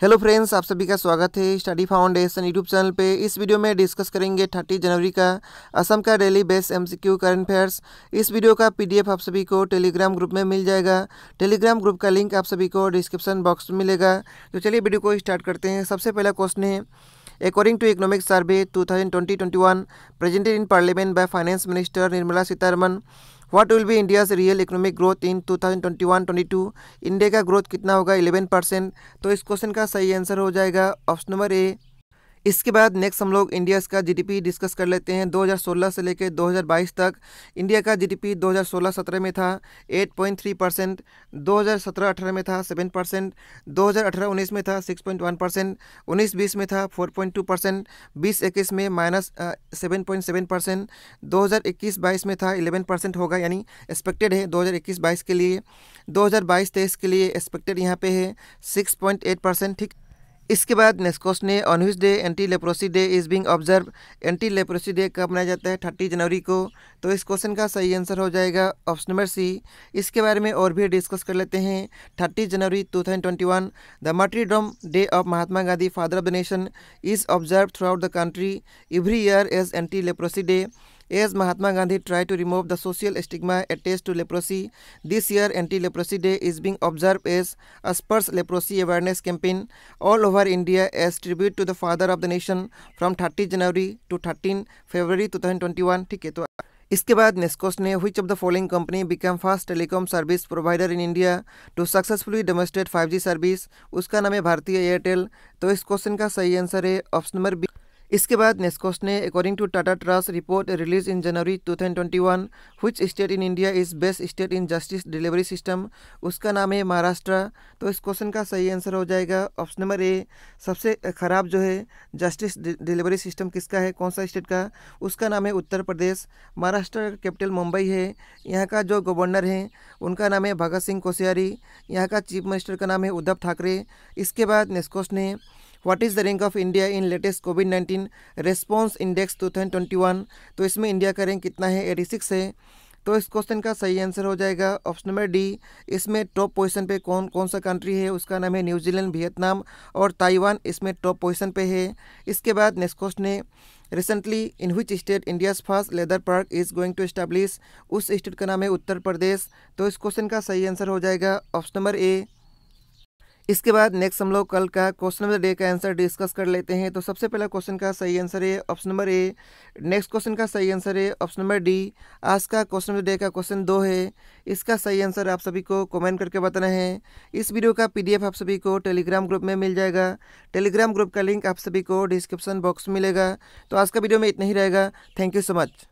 Hello friends आप सभी का स्वागत है स्टडी फाउंडेशन यूट्यूब चैनल पे। इस वीडियो में डिस्कस करेंगे 30 जनवरी का असम का daily best MCQ current affairs इस वीडियो का पीडीएफ आप सभी को टेलीग्राम ग्रुप में मिल जाएगा। टेलीग्राम ग्रुप का लिंक आप सभी को डिस्क्रिप्शन बॉक्स में मिलेगा। तो चलिए वीडियो को स्टार्ट करते हैं। सबसे पहला क्वेश्चन है according to economic survey two thousand twenty twenty one presented in parliament by what will be India's real economic growth in 2021-22 India का ग्रोथ कितना होगा? 11 परसेंट तो इस क्वेश्चन का सही आंसर हो जाएगा ऑप्शन नंबर ए इसके बाद नेक्स्ट हम लोग इंडिया का जीडीपी डिस्कस कर लेते हैं। 2016 से लेकर 2022 तक इंडिया का जीडीपी 2016-17 में था 8.3 परसेंट दो में था 7 परसेंट दो में था 6.1 परसेंट उन्नीस बीस में था 4.2 परसेंट बीस इक्कीस में minus seven point seven percent दो हज़ार इक्कीस बाईस में था 11 परसेंट होगा, यानी एक्सपेक्टेड है 2021-22 के लिए। 2022-23 के लिए एक्सपेक्टेड यहाँ पे है 6.8 परसेंट ठीक इसके बाद क्वेश्चन है on which day anti leprosy day is being observe anti leprosy day कब मनाया जाता है? थर्टी जनवरी को। तो इस क्वेश्चन का सही आंसर हो जाएगा ऑप्शन नंबर सी इसके बारे में और भी डिस्कस कर लेते हैं। Thirty January two thousand twenty one the martyrdom day of Mahatma Gandhi father of the nation is observe throughout the country every year as anti leprosy day As Mahatma Gandhi tried to remove the social stigma attached to leprosy, this year Anti-Leprosy Day is being observed as a Spurs Leprosy Awareness Campaign all over India as tribute to the father of the nation from 30 January to 13 February 2021. ठीक है तो इसके बाद question है which of the following company become fast telecom service provider in India to successfully demonstrate 5G service उसका नाम है भारतीय एयरटेल तो इस क्वेश्चन का सही आंसर है ऑप्शन नंबर बी इसके बाद नेस्कोस ने according to Tata trust report released in January 2021 which state in India is best state in justice delivery system उसका नाम है महाराष्ट्र। तो इस क्वेश्चन का सही आंसर हो जाएगा। ऑप्शन नंबर ए सबसे ख़राब जो है जस्टिस डिलीवरी सिस्टम किसका है? कौन सा स्टेट का? उसका नाम है उत्तर प्रदेश। महाराष्ट्र कैपिटल मुंबई है। यहाँ का जो गवर्नर है, उनका नाम है भगत सिंह कोश्यारी। यहाँ का चीफ मिनिस्टर का नाम है उद्धव ठाकरे। इसके बाद नेस्कोस है what is the rank of India in latest covid nineteen response index two thousand twenty one तो इसमें इंडिया का रैंक कितना है? एटी सिक्स है। तो इस क्वेश्चन का सही आंसर हो जाएगा ऑप्शन नंबर डी इसमें टॉप पोजीशन पे कौन कौन सा कंट्री है? उसका नाम है न्यूजीलैंड वियतनाम और ताइवान इसमें टॉप पोजीशन पे है। इसके बाद नेक्स्ट क्वेश्चन है। Recently in which state India's first leather park is going to establish उस स्टेट का नाम है उत्तर प्रदेश। तो इस क्वेश्चन का सही आंसर हो जाएगा ऑप्शन नंबर ए इसके बाद नेक्स्ट हम लोग कल का क्वेश्चन नंबर डे का आंसर डिस्कस कर लेते हैं। तो सबसे पहला क्वेश्चन का सही आंसर है option number A next question का सही आंसर है ऑप्शन नंबर डी आज का क्वेश्चन नंबर डे का क्वेश्चन दो है। इसका सही आंसर आप सभी को कमेंट करके बताना है। इस वीडियो का पीडीएफ आप सभी को टेलीग्राम ग्रुप में मिल जाएगा। टेलीग्राम ग्रुप का लिंक आप सभी को डिस्क्रिप्शन बॉक्स में मिलेगा। तो आज का वीडियो में इतना ही रहेगा। Thank you so much